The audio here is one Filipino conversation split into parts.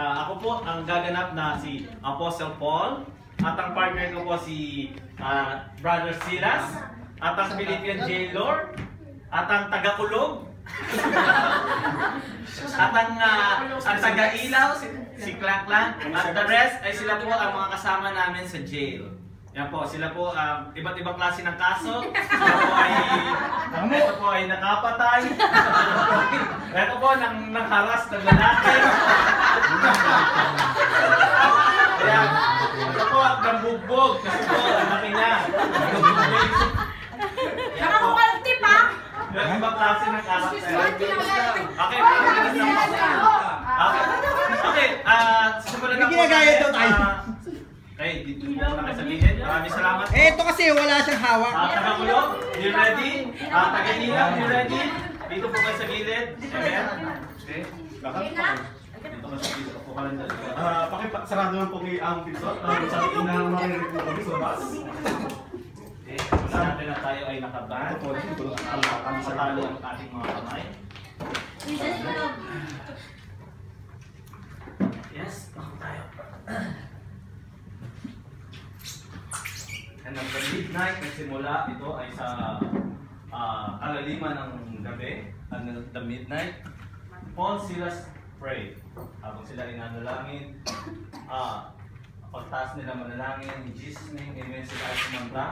ah, ako po ang gaganap na si Apostle Paul at ang partner ko po si ah, Brother Silas at ang Philippine Jailor at ang taga-kulog at ang, ah, ang taga-ilaw si, si Clank Clank at the rest ay sila po ang mga kasama namin sa jail. Yan po, sila po um, iba't ibang klase ng kaso. Ito po ay ito po ay nakapatay. ito po nang nangharas ng lalaki. Kaya ito po ang nambugbog kasi po laki niya. Po. Nakakukalti pa! Iba't ibang klase ng kaso. Okay, Okay. Okay, ah, simulan na May ginagaya daw tayo. Ah, Okay, dito po sa gilid. Maraming salamat. po. Eh, ito kasi wala siyang hawak. Ah, taga-kulog, you ready? Ah, taga-ilaw, you ready? Dito po kayo sa gilid. Amen? Okay. Bakit Ah, pakisarado lang po kay ang pinto. Ah, sa ina ng mga republic sa bus. Natin na tayo ay nakaban. Ito ito lang. Kami sa talo ang ating mga kamay. Yes, ako tayo. And at the midnight, nagsimula ito ay sa ah, kalaliman ng gabi, the midnight, Paul Silas pray. Habang sila inanalangin, ah, pagtaas nila manalangin, in Jesus name, amen, sila ay sumanta.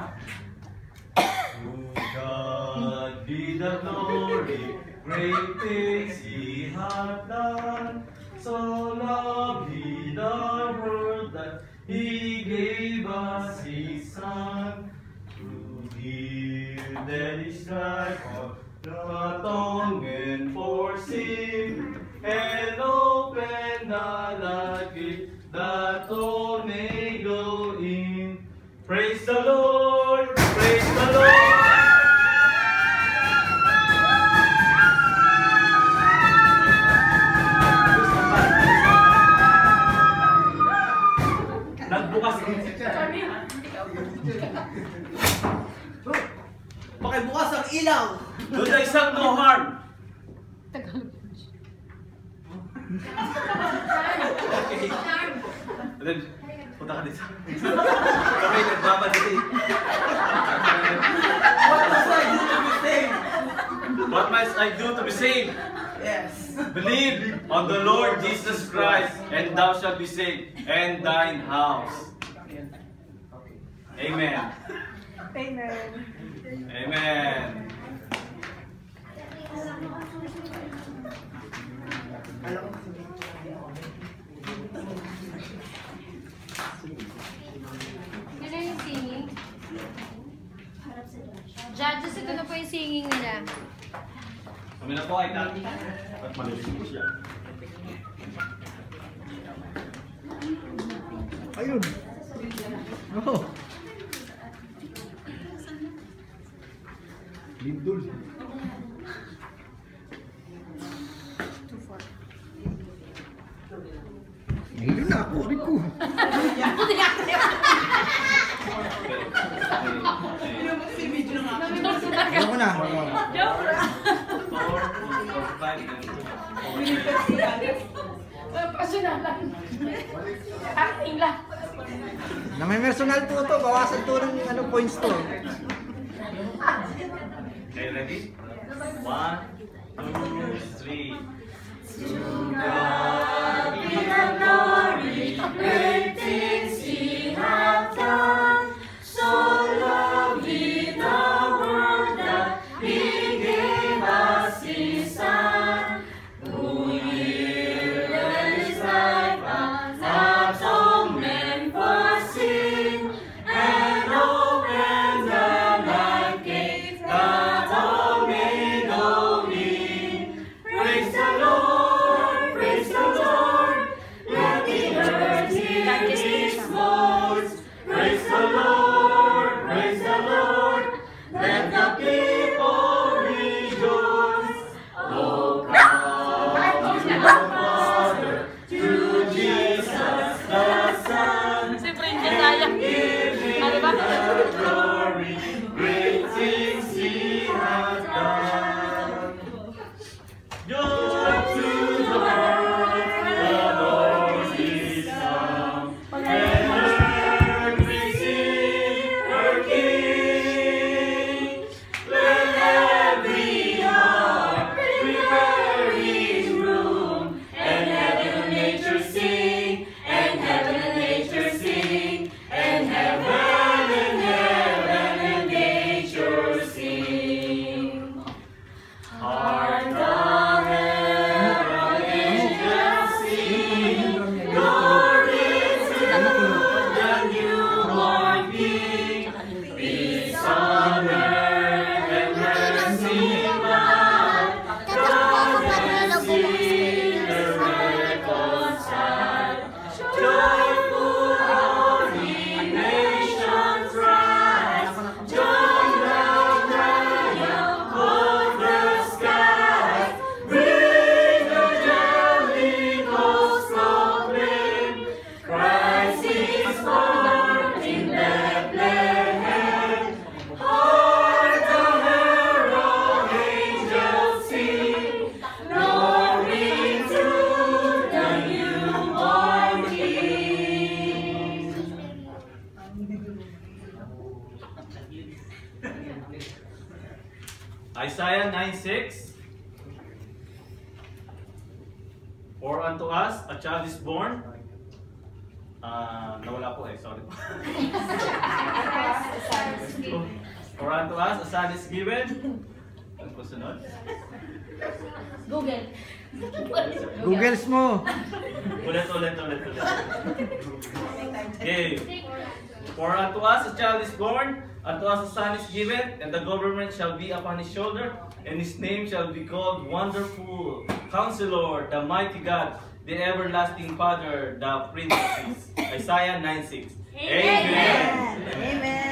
To God be the glory, great things He hath done. So loved He the world that He gave us His Son to give that His life for the atonement gate that all may go in. Praise the Lord! Praise the Lord! Nagbukas Pakibukas ang ilaw. Doon sa isang no harm. Okay. Then, punta ka dito. Kami nagmamadali. What must I do to be saved? Yes. Believe on the Lord Jesus Christ, and thou shalt be saved, and thine house. Amen. Amen. Amen. Judges, ito na po yung singing nila. Kami na po ay kami. At malilim po siya. Ayun. Oh. Lindol. Nahilo na ako. Aray Acting lang. Na may personal po to. Bawasan to ng ano, points to. Okay, ready? One, two, three. To Isaiah 9:6. For unto us a child is born. Ah, nawala po eh, sorry po. For unto us a son is given. Ano po sunod? Google. Googles mo. Ulit, ulit, ulit, ulit. Okay. For unto us a child is born, unto us a son is given, and the government shall be upon his shoulder, and his name shall be called Wonderful, Counselor, the Mighty God, the Everlasting Father, the Prince of Peace. Isaiah 9:6. Amen.